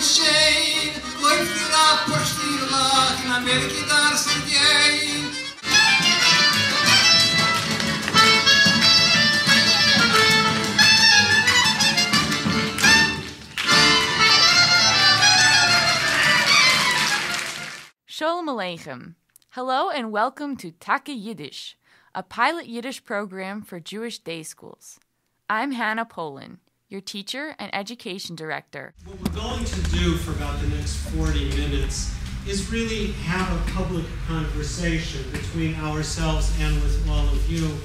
shame. Life and I. Shalom Aleichem. Hello and welcome to Taka Yiddish, a pilot Yiddish program for Jewish day schools. I'm Hannah Pollin your teacher and education director. What we're going to do for about the next 40 minutes is really have a public conversation between ourselves and with all of you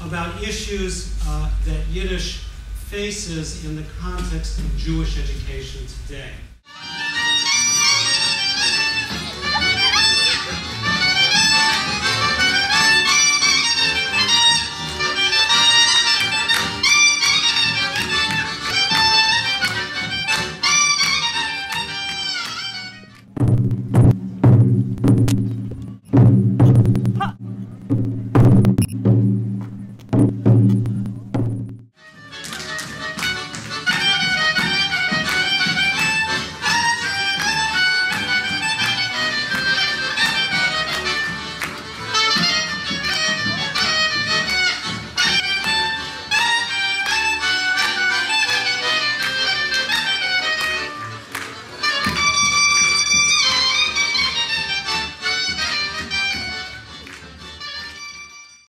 about issues uh, that Yiddish faces in the context of Jewish education today.